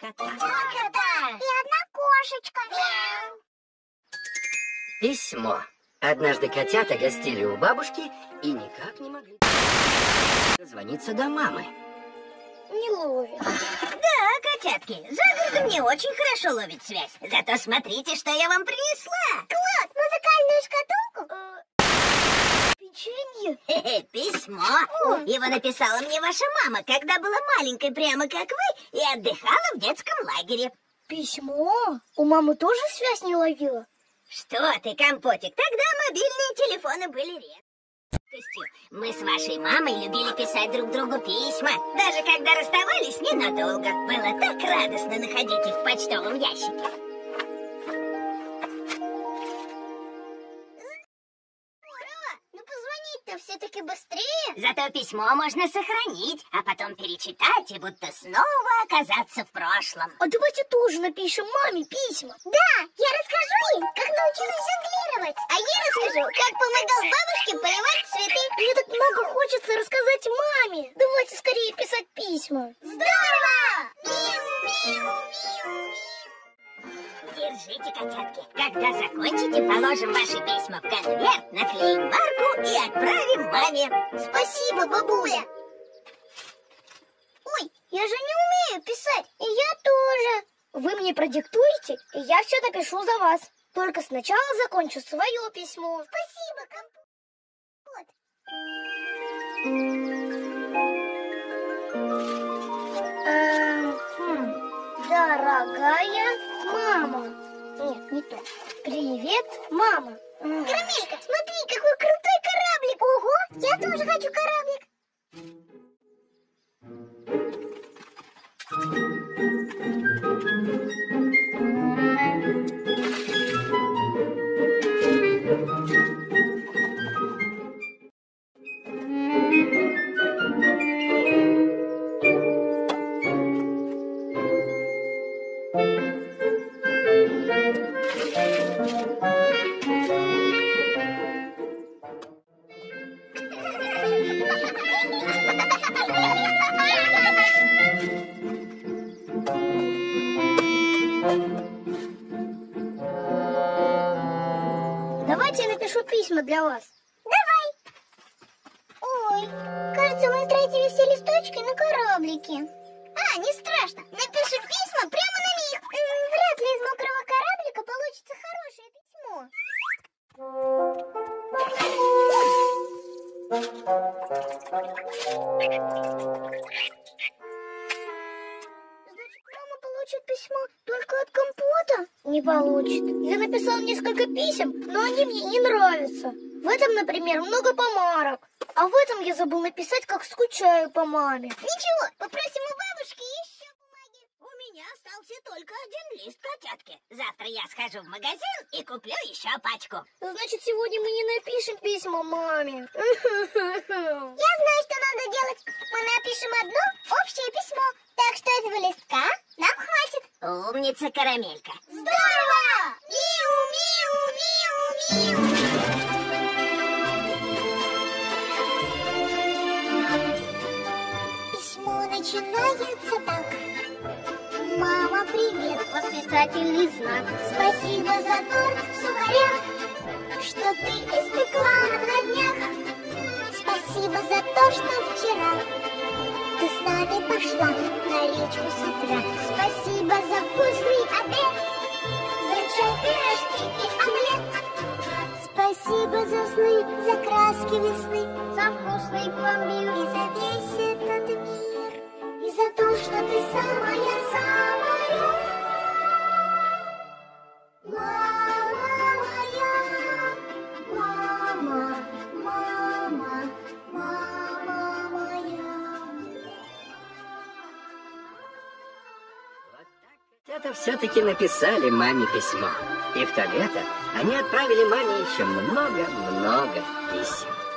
кота. кота. И одна кошечка. Мяу. Письмо. Однажды котята гостили у бабушки и никак не могли дозвониться до мамы. Не ловит. Да, котятки, за городом не очень хорошо ловит связь. Зато смотрите, что я вам принесла. Клод, музыкальную шкатулку? Хе-хе, Письмо. Его написала мне ваша мама, когда была маленькой, прямо как вы, и отдыхала в детском лагере. Письмо? У мамы тоже связь не ловила? Что ты, компотик, тогда мобильные телефоны были редкостью. Мы с вашей мамой любили писать друг другу письма, даже когда расставались ненадолго. Было так радостно находить их в почтовом ящике. Позвонить-то все-таки быстрее. Зато письмо можно сохранить, а потом перечитать и будто снова оказаться в прошлом. А давайте тоже напишем маме письма. Да, я расскажу ей, как научилась жонглировать. А я расскажу, как помогал бабушке поливать цветы. Мне так много хочется рассказать маме. Давайте скорее писать письма. Здорово! Миу, миу, миу, миу. Держите, котятки. Когда закончите, положим ваши письма в конверт, наклеим марку и отправим маме. Спасибо, бабуля. Ой, я же не умею писать. И я тоже. Вы мне продиктуете, и я все напишу за вас. Только сначала закончу свое письмо. Спасибо, компот. Эм, хм, Дорогая мама. Нет, не то. Привет, мама. Карамелька, смотри, какой крутой кораблик. Ого, я тоже хочу кораблик. Напишу письма для вас. Давай. Ой, кажется, мы тратили все листочки на кораблики. А, не страшно. Напишу письма прямо на них. Вряд ли из мокрого кораблика получится хорошее письмо. Значит, Не получит. Я написал несколько писем, но они мне не нравятся. В этом, например, много помарок. А в этом я забыл написать, как скучаю по маме. Ничего, попросим у бабушки еще бумаги. У меня остался только один лист котятки. Завтра я схожу в магазин и куплю еще пачку. Значит, сегодня мы не напишем письма маме. Я знаю, что надо делать. Мы напишем одно общее письмо. Так что этого листка нам хватит. Умница, карамелька. Здорово! Миу, миу, миу, миу. Письмо начинается так. Мама, привет, восклицательный знак. Спасибо за торт в сухарях, что ты испекла на днях. Спасибо за то, что вчера нами пошла на речку с утра. Спасибо за вкусный обед, за чай, пирожки и омлет. Спасибо за сны, за краски весны, за вкусный пломбир и за весь этот мир. И за то, что ты самая-самая. Котята все-таки написали маме письмо. И в то лето они отправили маме еще много-много писем.